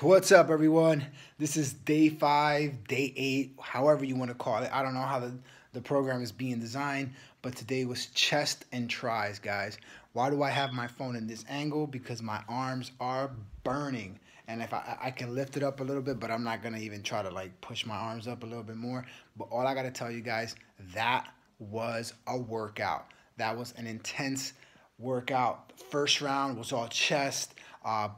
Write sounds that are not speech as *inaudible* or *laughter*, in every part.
What's up, everyone? This is day five, day eight, however you want to call it. I don't know how the, the program is being designed, but today was chest and tris, guys. Why do I have my phone in this angle? Because my arms are burning. And if I, I can lift it up a little bit, but I'm not going to even try to like push my arms up a little bit more. But all I got to tell you guys, that was a workout. That was an intense workout. First round was all chest. Uh,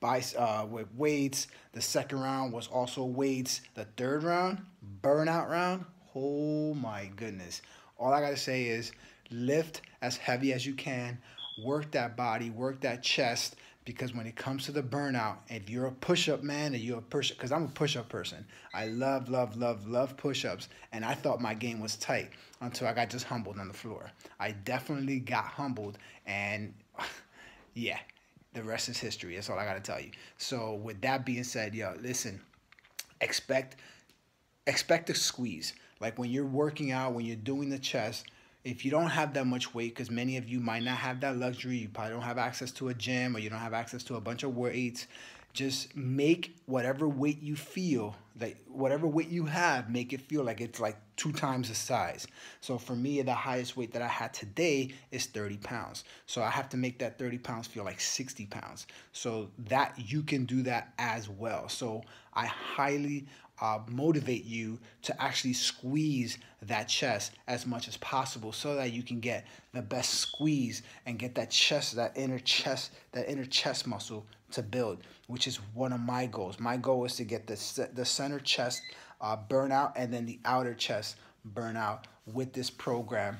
by, uh, with weights. The second round was also weights. The third round, burnout round, oh my goodness. All I got to say is lift as heavy as you can, work that body, work that chest, because when it comes to the burnout, if you're a push-up man and you're a push because I'm a push-up person. I love, love, love, love push-ups, and I thought my game was tight until I got just humbled on the floor. I definitely got humbled, and *laughs* yeah, the rest is history. That's all I got to tell you. So with that being said, yo, listen, expect expect a squeeze. Like when you're working out, when you're doing the chest, if you don't have that much weight, because many of you might not have that luxury, you probably don't have access to a gym or you don't have access to a bunch of weights, just make whatever weight you feel like whatever weight you have make it feel like it's like two times the size. So for me the highest weight that i had today is 30 pounds. So i have to make that 30 pounds feel like 60 pounds. So that you can do that as well. So i highly uh, motivate you to actually squeeze that chest as much as possible so that you can get the best squeeze and get that chest that inner chest that inner chest muscle to build, which is one of my goals. My goal is to get the, the center chest uh, burnout and then the outer chest burnout with this program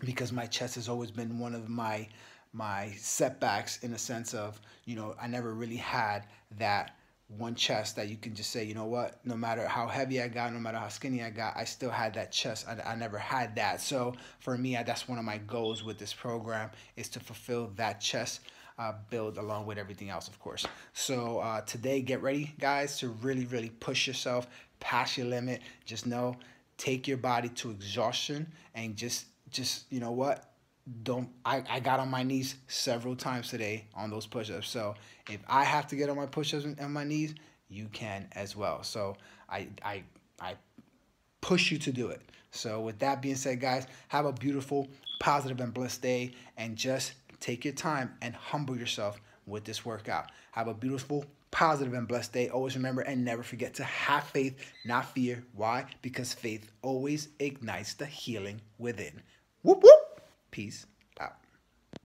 because my chest has always been one of my my setbacks in the sense of, you know, I never really had that one chest that you can just say, you know what, no matter how heavy I got, no matter how skinny I got, I still had that chest. I, I never had that. So for me, I, that's one of my goals with this program is to fulfill that chest uh, build along with everything else, of course. So uh, today, get ready, guys, to really, really push yourself past your limit. Just know, take your body to exhaustion and just, just you know what, don't I, I got on my knees several times today on those push-ups so if i have to get on my push-ups on my knees you can as well so i i i push you to do it so with that being said guys have a beautiful positive and blessed day and just Take your time and humble yourself with this workout. Have a beautiful, positive, and blessed day. Always remember and never forget to have faith, not fear. Why? Because faith always ignites the healing within. Whoop, whoop. Peace.